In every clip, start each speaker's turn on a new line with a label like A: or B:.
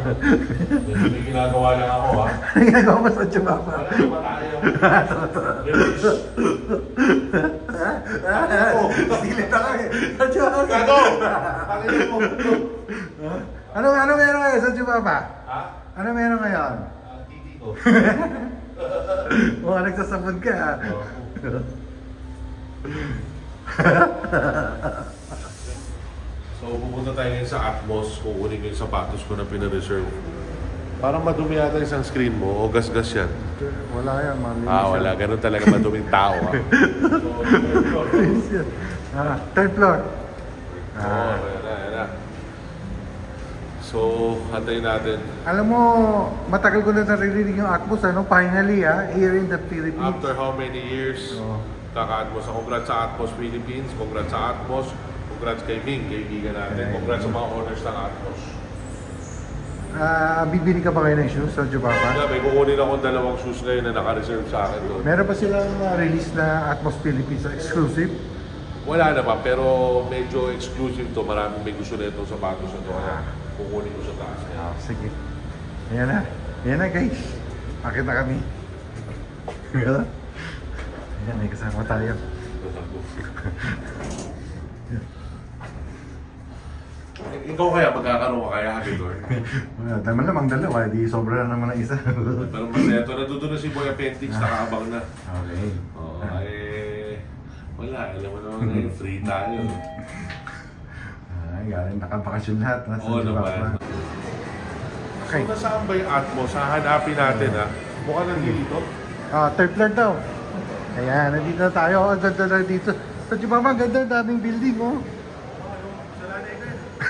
A: May ginagawa lang ako ha.
B: Ano ginagawa mo sa Chubapa?
A: Wala ba tayo?
B: Silit ako eh. Sa Chubapa.
A: Gago! Pakinggan mo.
B: Ano, ano meron ngayon sa Chubapa?
A: Ha?
B: Ano meron ngayon?
A: Ah, titi ko.
B: Mukhang nagsasabon ka ah.
A: So pupunta tayo ngayon sa Atmos, kukunin ko yung sapatos ko na pinareserve. Parang madumi yata yung screen mo o gas-gas yan.
B: Wala yan, mami.
A: Ah, wala. Ganun talaga maduming tao ha.
B: ah, third floor.
A: Oo,
B: Ah.
A: na, ayan na. So, hantayin natin.
B: Alam mo, matagal ko na naririnig yung Atmos, ano? Finally, ah, here in the Philippines.
A: After how many years,
B: Oo.
A: kaka-Atmos. So, congrats sa Atmos Philippines, congrats sa Atmos, congrats kay Ming, kaibigan natin, congrats sa mga owners ng Atmos.
B: Ah, bibili ka ba kayo ng shoes sa Jubapa?
A: Kaya may kukunin akong dalawang shoes ngayon na naka-reserve sa akin doon.
B: Meron pa silang ah, release na Atmos Philippines na exclusive.
A: Wala naman, pero medyo exclusive to. Maraming may gusto na itong sapatos na to. Kaya kukunin ko sa taas.
B: Ah, sige. Ayan na. Ayan na guys. Akit na kami. Ayan. Ayan, may kasama tayo.
A: Eh, Ikaw kaya magkakaroon ka kaya happy door?
B: Wala, naman namang dalawa, di sobra na naman ang isa.
A: Pero masaya ito, nandun na si Boy Appendix, nakaabang na.
B: okay.
A: Oo, eh, wala, alam mo naman ngayon, free tayo.
B: Ay, galing nakabakasyon lahat. Nasa
A: Oo naman.
B: Okay.
A: So, nasaan ba yung Atmos? Hahanapin natin ha. Mukha nandito.
B: Ah, third floor daw. Ayan, nandito na tayo. Ang ganda na dito. Sa Jubapa, ang ganda, daming building, oh.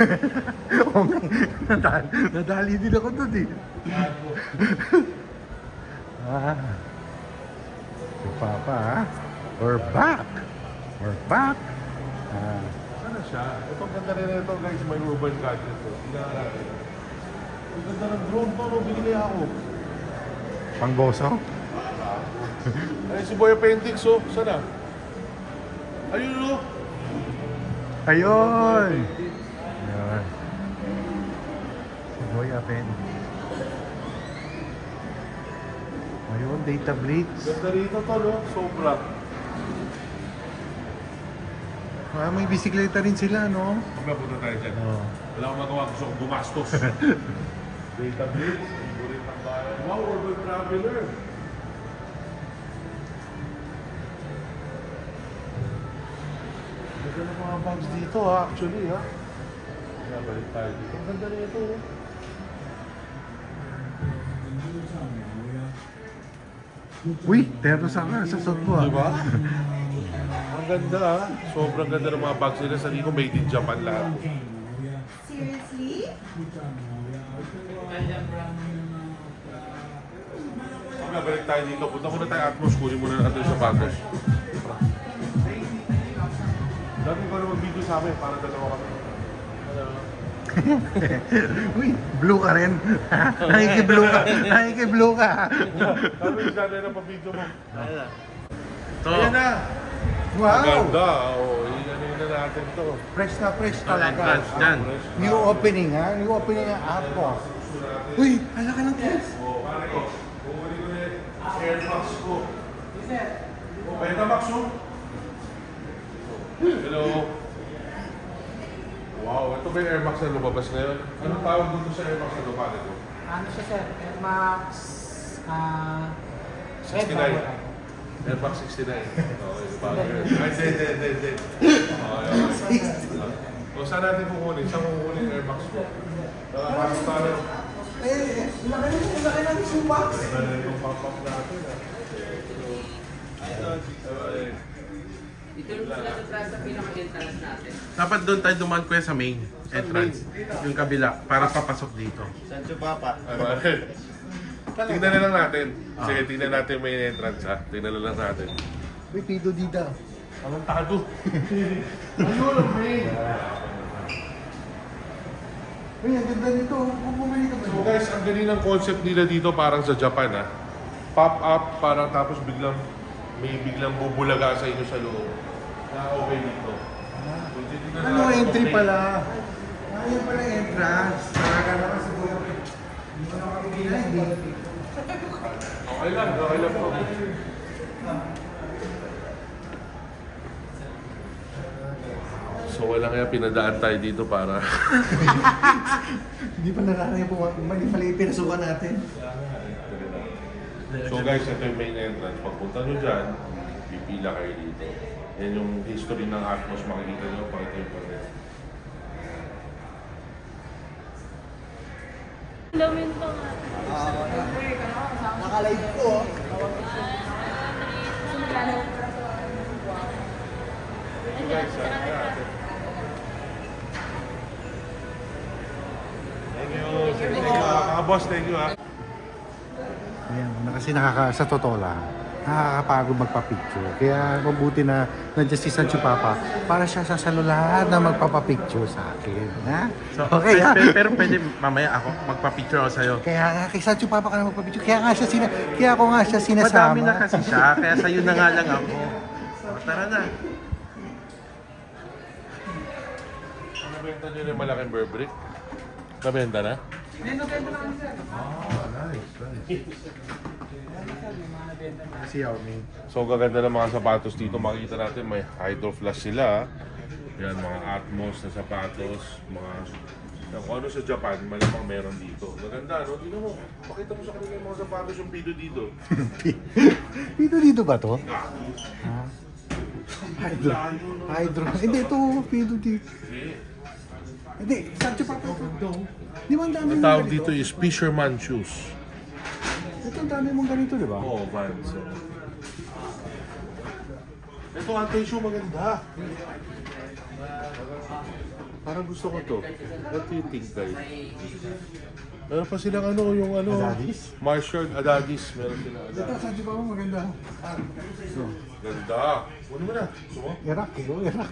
B: Oh, may, nadali, nadali din ako doon eh. ah. Jubapa, ah. We're back. We're back. Ah.
A: Ano siya? Ito ang ganda rin ito guys, may urban gadget to. Natin. Ang ganda ng drone no? binili ako.
B: Pang boso?
A: Ay, si Boy Appendix, oh. Sana? Ayun, oh.
B: Ayun! Ayun. Si Boy Apen. Ayun, data blitz.
A: Ganda rito to, no? Sobra.
B: Ah, may bisikleta rin sila, no?
A: Huwag na punta tayo dyan.
B: Oo.
A: Wala akong magawa, gusto kong gumastos. Data Blitz. Wow, urban traveler. Ganda ng mga bags dito ha, actually ha. Kaya balik tayo dito. Ang ganda na ito. oh.
B: Uy, terno sa ka, sa suot mo ah.
A: Diba? Ang ganda ha. Sobrang ganda ng mga bags nila. Sa ko made in Japan lahat.
C: Seriously?
A: Mamaya balik tayo dito. Punta muna tayo Atmos. Kunin muna natin yung sapatos. Dati ko na mag-video sa amin para dalawa kami.
B: Uy, blue ka rin. Nakiki-blue ka. Nakiki-blue ka.
A: Sabi ko sana na pa-video mo.
D: Ito.
A: Ayan na! Ang
B: Wow!
A: ganda! Oo, i-ano na natin to.
B: Fresh na fresh talaga.
D: entrance dyan.
B: New opening ha? New opening ang Atmos. Uy, ala ka lang Tess.
A: Oo, pare ko. Kukunin ko na Air Max ko. Oh, Betamax oh. Hello. Wow, ito ba yung Air Max na lumabas ngayon? Anong tawag dito sa Air Max na lumabas ito?
E: Ano siya sir? Air Max... Ah...
A: 69. Air Max 69. Okay, bago yun. Ay, hindi, hindi, hindi, hindi. O, saan natin kukunin? Saan kukunin yung Air Max ko? Nakapasok tayo.
B: Eh, laki na laki na yung box.
A: Ano yung pop-up natin? ah. Okay.
F: Dito lang sila sa trust sa pinaka-entrance natin.
D: Dapat doon tayo dumaan kuya sa main entrance. Yung kabila, para papasok dito.
A: Ay, bakit? Tingnan na lang natin. Sige, tingnan natin may entrance ha. Tingnan na lang natin.
B: Uy, Pido Dida.
A: Anong tado? Ayun, ang main.
B: Uy, ang ganda nito. Kung bumili ka ba?
A: So guys, ang galing ng concept nila dito parang sa Japan ha. Pop up, parang tapos biglang may biglang bubulaga sa inyo sa loob. Na okay dito. Titignan
B: Ano entry pala? Ah, yan pala entrance. Talaga naman siguro.
A: Okay lang, okay lang po. So wala kaya pinadaan tayo dito para
B: Hindi pa nararating po. Mali mali pinasukan natin.
A: So guys, ito yung main entrance. Pagpunta nyo dyan, pipila kayo dito. Yan yung history ng Atmos makikita nyo pag ito yung pag
G: Lamin pa nga.
E: Nakalive po.
A: guys, ah, Thank you. Thank you. Mga boss, thank you ha.
B: Ayan, na kasi nakaka, sa totoo lang, nakakapagod magpa-picture. Kaya mabuti na nandiyan si Sancho Papa para siya sa salulahan na magpapapicture sa akin. Ha?
D: So,
B: okay,
D: pero,
B: ha?
D: pero, pero pwede mamaya ako magpa-picture ako sa'yo.
B: Kaya nga, kay Sancho Papa ka na magpapicture. Kaya nga siya, sina, kaya ako nga siya sinasama.
D: Madami na kasi siya, kaya sa'yo na nga lang ako. O, tara na.
A: Nyo na yung malaking Burberry? Nabenta na?
B: Si Xiaomi.
A: So gaganda ng mga sapatos dito. Makikita natin may Hydro Flash sila. Yan, mga Atmos na sapatos. Mga kung ano sa Japan, malamang meron dito. Maganda, no? Tingnan mo. Pakita mo sa kanila yung mga sapatos yung pido dito.
B: Dito dito ba to? Ha? Hydro. Hydro. Hindi, ito. Dito dito. Hindi, Sancho Papa ito. Di ba ang dami
A: Ang
B: mong
A: tawag
B: ganito?
A: dito is Fisherman Shoes.
B: Ito ang dami mong ganito, di ba?
A: Oo, oh, Vans. Ito, anti-shoe maganda. Parang gusto ko to. What do you think, guys? Meron pa silang ano, yung ano...
B: Adadis?
A: Marshall Adadis. Meron silang
B: Ito,
A: Adadis.
B: Sancho Papa maganda. So,
A: Ganda. Ano mo na? Gusto mo?
B: Iraq, ito, Iraq.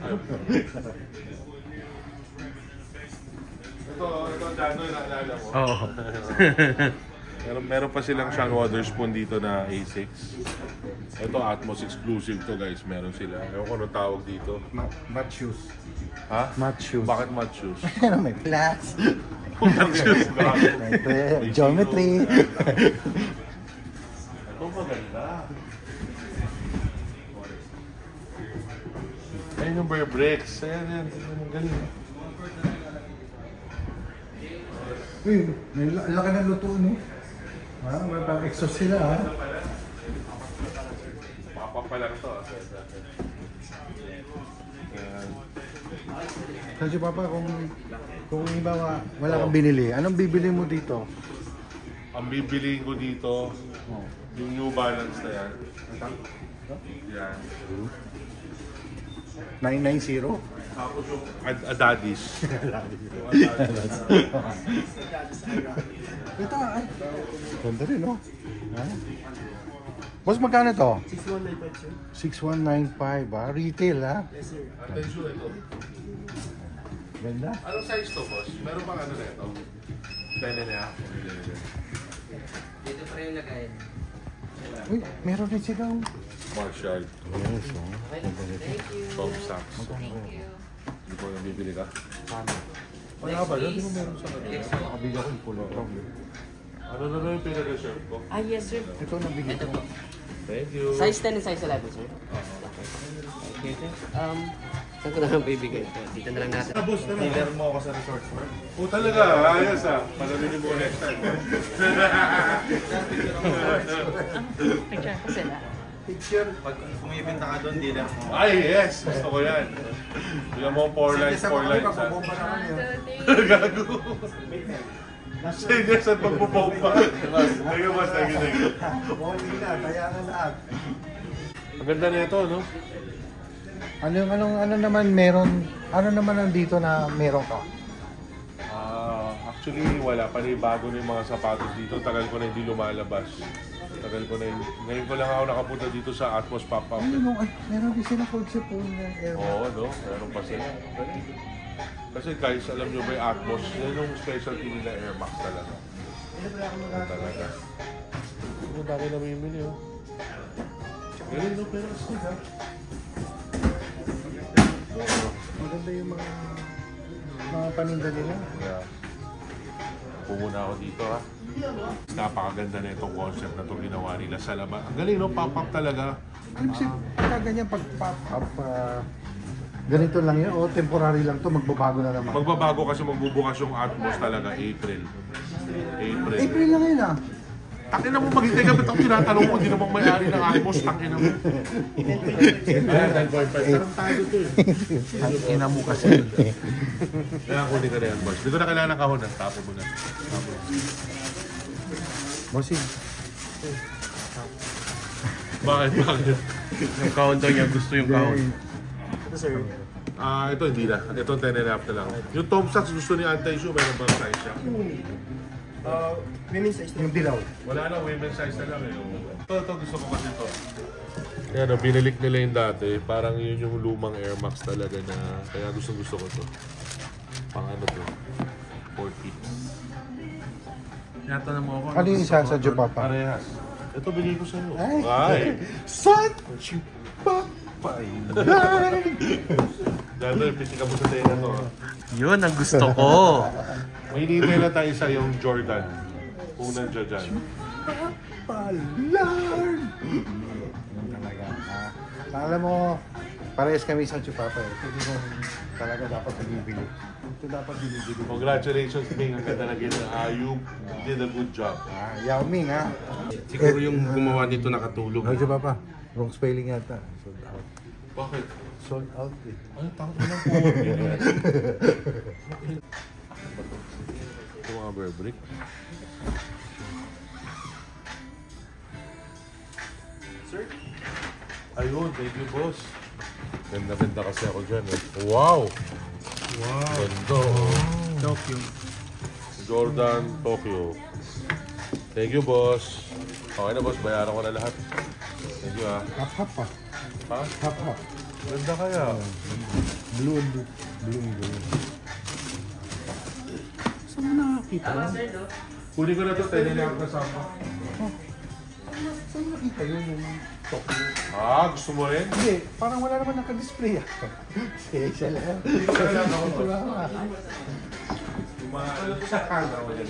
A: Ito, ito, Dano, naalala mo.
D: Oo.
A: Meron, meron pa silang Sean Waterspoon dito na A6. Ito, Atmos exclusive to guys. Meron sila. Ewan ko anong tawag dito.
B: Mat shoes.
A: Ha?
B: Mat shoes.
A: Bakit mat shoes?
B: Ano may class?
A: mat shoes. Bakit?
B: May geometry.
A: Ito maganda. Ayun yung Bear Bricks. Ayan, ayan. Ang galing.
B: Uy, laki ng luto, no? Ha? May pang exhaust sila, ha?
A: Papapalang to. ah. Ayan.
B: Sancho Papa, kung kung iba wala kang binili, anong bibili mo dito?
A: Ang bibiliin ko dito,
B: Oh.
A: yung New Balance na yan. Yan.
B: 990?
A: Tapos yung Ad Adadis.
B: Ito, ay. Ganda rin, no? Ha? Boss, magkano to? 6195, 6195, ha? Retail, ha?
A: Attention ito.
B: Ganda.
A: Anong size to, boss? Meron bang ano na ito? 10 and a half.
F: Dito pa rin yung lagayin.
B: Uy, meron rin silang...
A: Marshall.
B: Yes, oh.
F: Thank you.
A: Tom Sachs.
F: Thank you.
A: Hindi ko yung bibili ka. Wala ba? Hindi mo meron sa kanila.
B: Nakabigyan ko yung kulay brown.
A: Ano na lang yung pinag-reserve ko?
F: Ah, yes, sir.
B: Ito nabigyan ko.
A: Thank you.
F: Size 10 and size 11, sir. Okay, sir. Um, saan ko na lang bibigay? Dito na lang natin.
B: Dealer mo ako sa resort mo.
A: Oh, talaga? Ayos ah. Palamin mo next time.
G: Picture ko sila.
B: Picture.
H: Pag pumipinta ka doon, dealer mo.
A: Ay, yes! Gusto ko yan. Bigyan mo 4 lines, 4 lines
G: One,
B: yan.
G: two, three.
A: Gago. Sige, saan magpupompa? Thank you, boss. Thank you, thank you.
B: Bowling na, kaya na lahat.
A: Ang ganda na ito, no?
B: Ano yung anong ano naman meron ano naman nandito na meron ka?
A: Actually, wala pa rin bago na yung mga sapatos dito. Tagal ko na hindi lumalabas. Tagal ko na yun. Ngayon ko lang ako nakapunta dito sa Atmos Pop-Up.
B: Ay, no, ay, meron din sila sa phone ng Air Max.
A: Oo, no? Meron pa sila. Kasi guys, alam nyo ba yung Atmos? Yan yung specialty nila Air Max talaga. Yan talaga. Ang dami namimili, oh. Galing, no? Pero astig, ha?
B: Maganda yung mga mga paninda nila.
A: Yeah. Po muna ako dito ha. Napakaganda na itong concept na itong ginawa nila sa labas. Ang galing no, pop-up talaga.
B: Ano kasi pagka ganyan, pag pop up, ah, ganito lang yun, o temporary lang to magbabago na naman.
A: Magbabago kasi magbubukas yung Atmos talaga April. April.
B: April na ngayon ah.
A: Takin na mo maghintay ka, ba't ako tinatanong ko, hindi namang may-ari ng Atmos, takin na mo.
B: Ang ina mo kasi.
A: Kaya kunin ka na yan, boss. Hindi ko na kailangan ng kahon, ah. tapo mo na. Tapo.
B: Bossing,
A: Bakit, bakit?
D: Yung kahon daw niya, gusto yung kahon.
A: Ah, ito hindi na. Ito 10 and a half na lang. Yung Tom Sachs gusto ni Anti-Shoe, meron bang size siya?
B: yung dilaw.
A: Wala na, women's size na lang eh. Ito, ito, gusto ko kasi ito. Yan, oh, binalik nila yung dati. Parang yun yung lumang Air Max talaga na, kaya gusto gusto ko to. Pang ano to? 40.
D: Tinatanong mo ako.
B: Ano yung isa sa Jopapa?
A: Parehas. Ito bigay ko sa iyo.
B: Ay.
A: Ay.
B: San Chupapay.
A: Dito, pisika mo sa tenga to.
D: Yun ang gusto ko.
A: May hinihintay lang tayo sa yung Jordan. Kung nandiyan dyan.
B: Palarn! talaga. Ah, alam mo, parehas kami sa Chupapa eh. Din ang talaga dapat binibili. Ito dapat binibili.
A: Congratulations, Ming. Ang ganda na gina. Ah, you did a good job.
B: Ah, Yao Ming ha.
D: Siguro yung gumawa nito nakatulog.
B: Ano Chupapa? Wrong spelling yata. Sold out.
A: Bakit?
B: Sold out eh.
A: Ay, takot ko lang po. Ito mga bear brick. Sir? Ayun, thank you, boss. Ganda-ganda kasi ako dyan eh. Wow! Wow! Ganda oh.
D: Tokyo.
A: Jordan, Tokyo. Thank you, boss. Okay na, boss. Bayaran ko na lahat. Thank you, ah.
B: Hap hap pa.
A: Ha?
B: Hap hap.
A: Ganda kaya.
B: Blue and blue. Blue and blue. Saan mo nakakita?
A: Kunin ko na to, tayo na ako kasama.
B: Saan mo nakita yun yung Tokyo?
A: Ah, gusto mo rin?
B: Hindi, parang wala naman naka-display ah. Sige, siya lang.
A: Dito ka lang ako.
B: Ito lang.
A: Yung mga sa kala ko yan.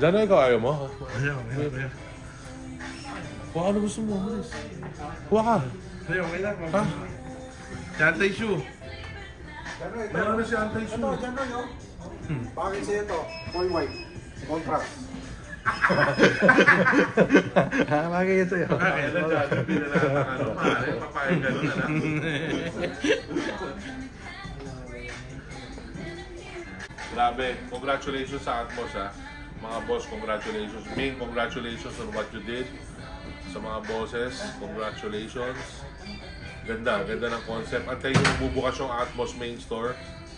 A: Diyan na ikaw ayaw mo? ha?
D: Ayaw, ayaw, ayaw.
A: Kuha ka na gusto mo, Maris. Kuha ka.
D: Ayaw, okay lang.
A: Ha?
D: Chantay shoe.
A: Meron na si anti-shoe.
B: Ito, dyan na yun. Bakit sa'yo ito? All white. Contrast. Bakit yun sa'yo?
A: Kaya na dyan, hindi ano. Pare, papayag ka na lang. Grabe, congratulations sa Atmos ha. Mga boss, congratulations. Ming, congratulations on what you did. Sa mga bosses, congratulations. Ganda, ganda ng concept. Antay yung bubukas yung Atmos main store.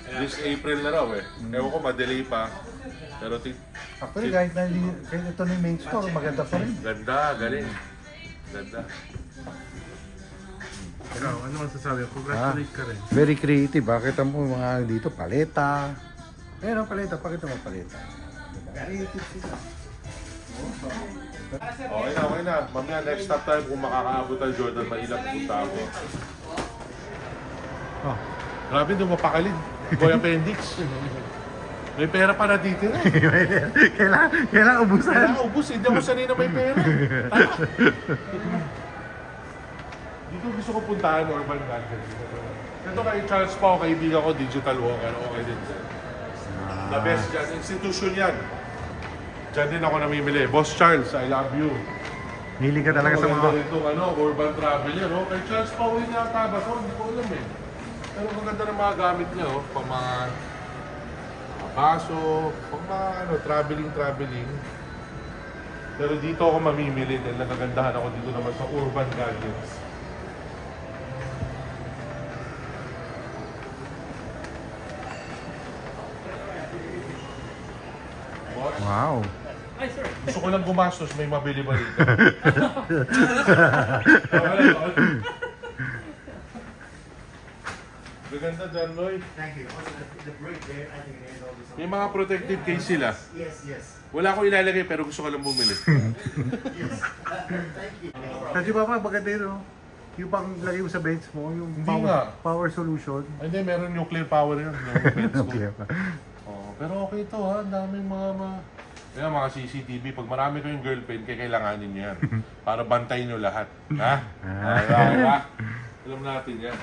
A: This April na raw eh. Ewan ko, madelay pa. Pero ti-
B: Actually, kahit na hindi- kahit ito na yung main store, maganda pa rin.
A: ganda, galing. Ganda.
D: Ikaw, ano ang sasabi? Congratulate ka rin.
B: Very creative. Bakit mo mga dito, paleta. Ang paleta. Pakita mo paleta. Creative sila.
A: Okay na, okay na. Mamaya next stop tayo kung makakaabot tayo Jordan, mahilap punta ako.
B: Oh.
A: Grabe, mapakalin. Boy appendix. May pera pa na dito eh.
B: kailangan, kailangan ubusan.
A: Kailangan ubus, hindi ako sanay na may pera. Tama. Dito gusto ko puntahan, Urban Garden. Ito kay Charles Pao, kaibigan ko, digital walker, okay din. The best dyan, institution yan. Diyan din ako namimili. Boss Charles, I love you.
B: Hili ka talaga sa mga...
A: itong ano, urban traveler, oh. Kay Charles Pao yung nakataba to, hindi ko alam eh. Pero maganda ng mga gamit niya, oh. Pang mga baso, pang mga ano, traveling, traveling. Pero dito ako mamimili dahil nagagandahan ako dito naman sa Urban Gardens. Boss,
B: Wow.
A: gusto ko lang gumastos, may mabili ba dito? Maganda dyan, Lloyd.
H: Thank you. Also, the, the break there, I think it is all the
A: May mga protective case sila.
H: Yes, yes.
A: Wala akong ilalagay pero gusto ko lang bumili.
B: Kasi papa, maganda yun oh. yung pang lagay mo sa bench mo, yung
A: Hindi
B: power,
A: nga.
B: power solution.
A: Ay, Hindi, meron nuclear power yun. No, Benz ko.
B: Okay pa.
A: Oo, pero okay to ha, ang daming mga mga... Kaya mga CCTV, pag marami kayong girlfriend, kaya kailanganin nyo yan. Para bantayin nyo lahat. Ha?
B: Ah.
A: Ay, ha? Alam natin yan.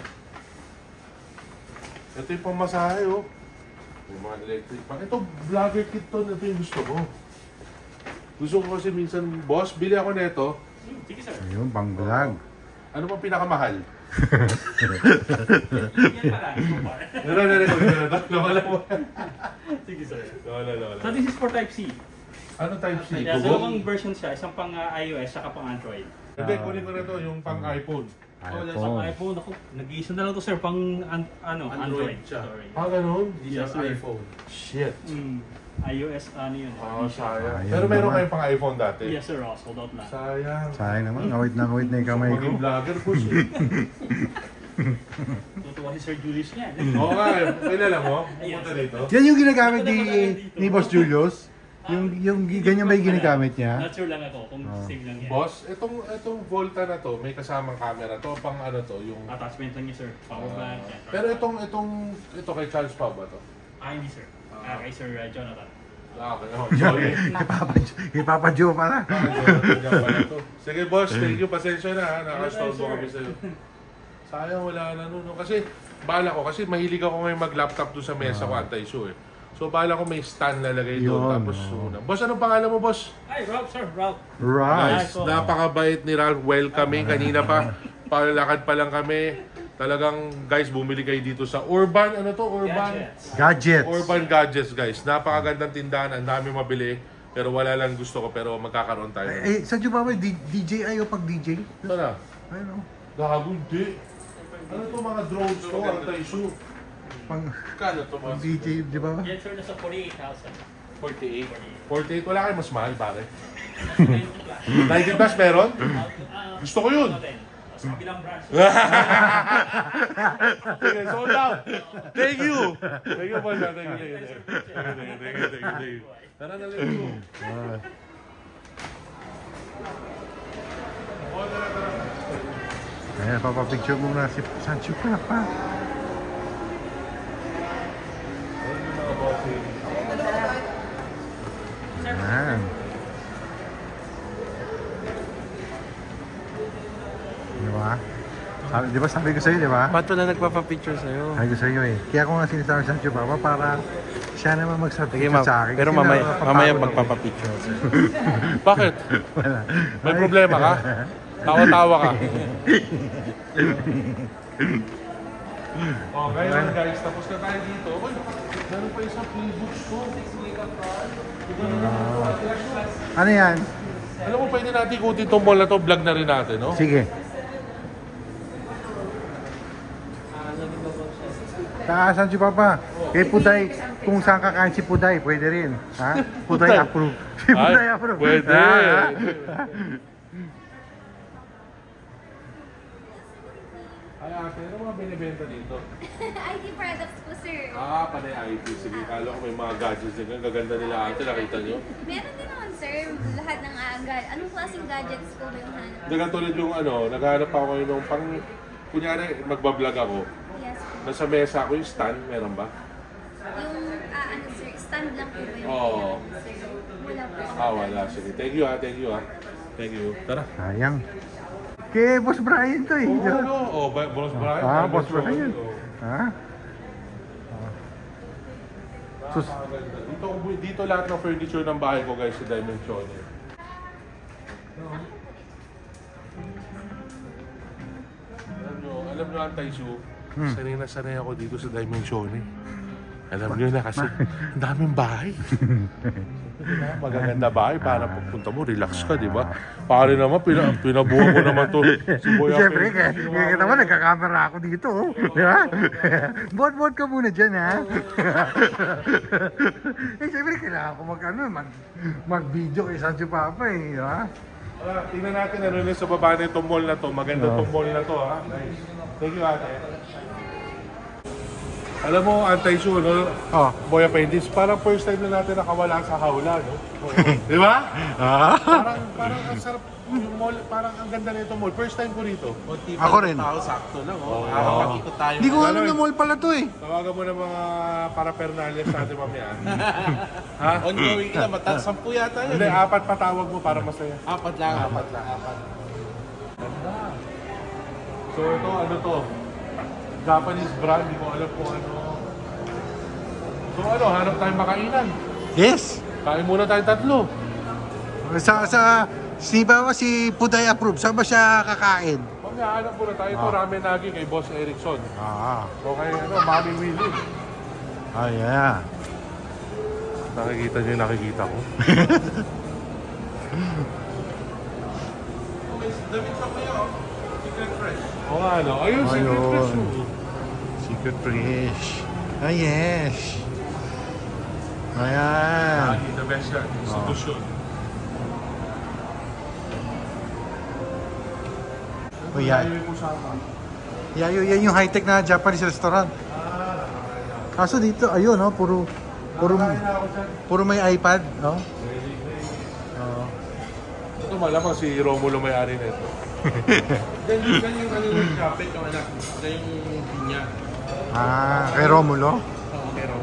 A: Ito yung pamasahe, oh. Yung mga electric pa. Ito, vlogger kit to. Ito yung gusto ko. Gusto ko kasi minsan, boss, bili ako nito.
B: Ayun, pang vlog.
A: Ano bang pinakamahal? Meron na rin ako dito. Nawala mo.
H: Sige, sir.
A: Nawala, nawala.
H: So this is for Type-C.
A: Ano type C?
H: Yeah,
A: Google?
H: dalawang version siya. Isang pang uh, iOS, saka pang Android.
A: Hindi, kunin ko na to, yung pang iPhone.
H: Oh, isang
B: iPhone.
H: iPhone. Ako, nag-iisa na lang to, sir, pang an- ano, Android. Sorry.
A: Ah, ganun?
H: Yes, sir.
A: Shit.
H: Mm, iOS, ano yun?
A: Ah, sayang.
B: Sayang
A: Pero meron
B: naman.
A: kayong pang iPhone dati?
H: Yes, sir. Oh, sold out na.
A: Sayang.
B: Sayang naman, ngawit na ngawit na yung kamay ko.
A: Vlogger po siya.
H: Tutuwa si Sir Julius niyan.
A: Oo nga, eh. kilala mo? Pumunta dito.
B: Yan yung ginagamit ni, ni Boss Julius. Yung, yung ganyan ba yung ginagamit niya?
H: Not sure lang ako kung
B: Oh.
H: same lang yan.
A: Boss, itong itong Volta na to, may kasamang camera to, pang ano to, yung
H: Attachment lang niya, sir. Power
A: Ah.
H: bank.
A: Pero itong itong ito kay Charles Pau ba to?
H: Ah, hindi, sir. Ah, kay Sir uh, Jonathan.
A: Ah, okay. Oh, sorry. Jonathan pala to. Sige boss, thank you. Pasensya na ha. Nakastolbo kami sa'yo. Sayang wala na nun. no? Kasi bala ko, kasi mahilig ako ngayon mag-laptop doon sa mesa ko anti-show eh. So bala ko may stand lalagay doon.
B: Yun,
A: Tapos,
B: oh.
A: una. Boss, anong pangalan mo, boss?
H: Ay, Ralph, sir. Ralph.
B: Right.
A: Nice. Napakabait ni Ralph. Welcoming. Kanina pa, palakad pa lang kami. Talagang, guys, bumili kayo dito sa Urban, ano to? Urban?
H: Gadgets.
B: Gadgets.
A: Urban Gadgets, guys. Napakagandang tindahan. Ang dami mabili. Pero wala lang gusto ko. Pero magkakaroon tayo.
B: Eh, sa Diyo ba D- DJ ayaw pag DJ?
A: Ito na.
B: Ayun o.
A: Gago, hindi. Ano to mga drones to? Anti-shoe.
B: Pang,
A: Kano to,
B: pang
A: boss?
B: DJ, di ba?
H: Yan, sir, nasa 48,000.
A: 48. 48. Wala kayo mas mahal, pare.
H: 90 plus.
A: 90 plus meron?
H: Ah,
A: Gusto ko yun.
H: ano? Sa kabilang branch.
A: Sige, sold out. Thank you. Thank you, boss. Thank you, thank you. Thank you, thank you, thank you, thank you. Tara na, let's go.
B: Ayan, papapicture muna si Sancho Papa.
A: Ayun yung mga bossing.
B: Ayan. Di ba? Sabi, di ba sabi ko sa'yo, di ba?
F: Ba't wala nagpapapicture sa'yo?
B: Sabi ko sa'yo eh. Kaya ako nga sinasabi sa Sancho Papa para siya naman magsabi
F: ma-
B: sa akin.
F: pero mamaya, mamaya magpapapicture sa'yo.
A: Bakit?
B: Wala.
A: May
B: Ay.
A: problema ka? Tawa-tawa ka. oh, ngayon guys, tapos na tayo dito. Uy, meron pa isang na naman ito, attraction.
B: Ano yan?
A: Alam mo, pwede natin ikutin itong mall na to, vlog na rin natin, no?
B: Sige. Sa Sancho Papa. Kay Puday, kung saan kakain si Puday, pwede rin. Ha? Puday approve. Si
A: Ay,
B: Puday approve.
A: pwede.
B: Ah, ah.
A: Ay, ate, ano mga binibenta dito?
C: IT products po, sir.
A: Ah, panay IT. Sige, kala ko may mga gadgets din. Ang gaganda nila ate, nakita nyo?
C: Meron din naman, sir. Lahat ng uh, ga- Anong klaseng gadgets po ba yung hanap?
A: Nagkatulad yung ano, naghanap ako yung pang, kunyari, magbablog ako. Nasa mesa ako yung stand, meron ba?
C: Yung, ah, ano, sir, stand lang po ba yung
A: Oo.
C: sir? Wala po.
A: Ah, wala. Sige, thank you ha, thank you ha. Thank you. Tara.
B: Sayang. Kay Boss Brian to eh.
A: Oh, ano? Oh, ba- Boss Brian.
B: Ah, Boss. Brian.
A: Oh.
B: Ha? Sus.
A: Dito, dito lahat ng furniture ng bahay ko guys sa Dimension. Alam nyo, alam nyo ang Taishu,
B: Hmm.
A: sanay na sanay ako dito sa Dimension Alam nyo na kasi, daming bahay. Diba? Magaganda bahay para pagpunta mo, relax ka, di ba? Pare naman, pina, pinabuhan ko naman to. Si Boy
B: Siyempre, kaya,
A: ginawa
B: kaya mo, nagkakamera ako dito. Oh. Di ba? Bot-bot ka muna dyan, ha? eh, siyempre, kailangan ko mag, ano, mag, mag-video kay Sancho Papa, eh. Di ba?
A: Ah, tingnan natin ano sa baba na itong mall na to. Maganda itong mall na to ha. Nice. Thank you ate. Alam mo, anti-shoe, no?
B: Oh.
A: Boy Appendix, parang first time na natin nakawala sa hawla, no? Di ba?
B: Ah.
A: Parang, parang ang sarap, yung mall, parang ang ganda nito mall. First time ko rito.
D: Konti
B: Ako rin.
D: Tao, sakto lang. Oh.
A: Oo.
D: Nakakapag-ikot tayo.
B: Hindi ko alam na mall pala to eh.
A: Tawagan mo ng mga paraphernalia sa atin mamaya. ha?
D: Ongoing na, mata, sampu yata yun.
A: Hindi,
D: eh.
A: apat patawag mo para masaya.
D: Apat lang.
A: Apat lang, apat. So ito, ano to? Japanese brand, hindi ko alam kung ano. So ano, hanap tayong makainan.
B: Yes.
A: Kain muna tayong tatlo.
B: Sa, sa, si Bawa si Puday approve. Saan ba siya kakain?
A: Mamaya hanap muna tayo. Ito,
B: Ah.
A: ramen nagi kay Boss Erickson.
B: Ah.
A: O kay ano, Mami Willie.
B: Ah, yeah.
A: Nakikita niyo yung nakikita ko.
D: Damit pa kayo. Secret.
A: O nga, ano? Ayun, secret
B: Ayun.
A: fresh. oh.
B: Secret Fresh. Ah, yes. Ayan.
A: Lagi the best yan. Institusyon.
B: O yan.
A: Ayaw yung kusama.
B: Yeah, yun, yan yung high-tech na Japanese restaurant. Kaso dito, ayun, no, puro, puro, puro may iPad, no? Oo.
A: Ito malamang si Romulo may-ari na ito.
D: Diyan yung, ano yung kapit, yung anak. Diyan yung pinya.
B: Ah, kay Romulo?
D: Oo, pero...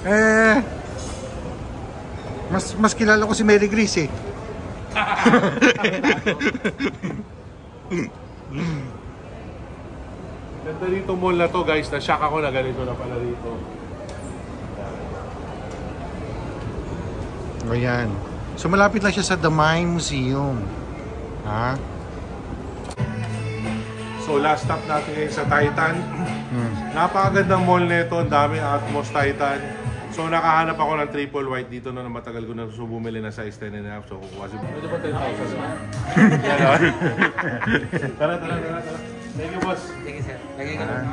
B: Eh, mas mas kilala ko si Mary Grace eh.
A: Ganda dito mall na to guys. Na-shock ako na ganito na pala dito.
B: O yan. So malapit lang siya sa The Mine Museum. Ha?
A: So last stop natin ngayon sa Titan.
B: Hmm.
A: Napakagandang mall nito. Ang dami Atmos Titan. So nakahanap ako ng triple white dito na matagal ko na gusto bumili na size 10 and a half. So kukuha si... Pwede ba 10,000? Yan o. Tara, tara, tara, tara. Thank you, boss.
F: Sige, sir. Lagay ko lang.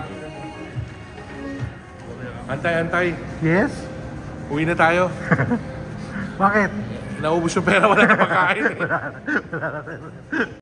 A: Antay, antay.
B: Yes?
A: Uwi na tayo.
B: Bakit?
A: Naubos yung pera, wala na pagkain. eh.